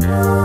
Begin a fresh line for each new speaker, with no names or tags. Yeah.